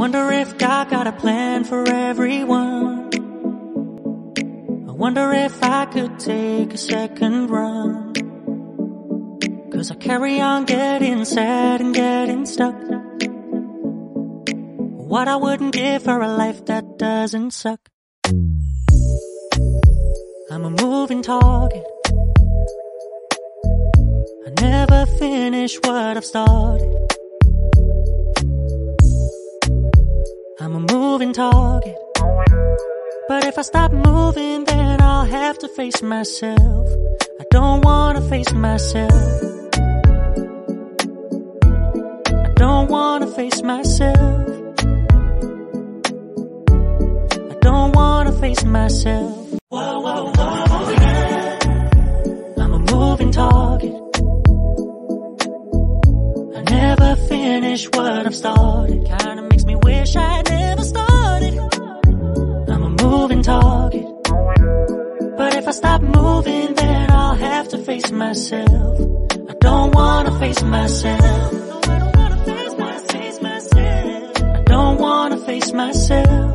wonder if God got a plan for everyone. I wonder if I could take a second run. Cause I carry on getting sad and getting stuck. What I wouldn't give for a life that doesn't suck. I'm a moving target. I never finish what I've started. Moving target. But if I stop moving, then I'll have to face myself. I don't wanna face myself. I don't wanna face myself. I don't wanna face myself. Whoa, whoa, whoa, yeah. I'm a moving target. I never finish what I've started. Kinda makes me wish I never target. But if I stop moving, then I'll have to face myself. I don't wanna face myself. I don't wanna face myself.